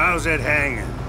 How's it hanging?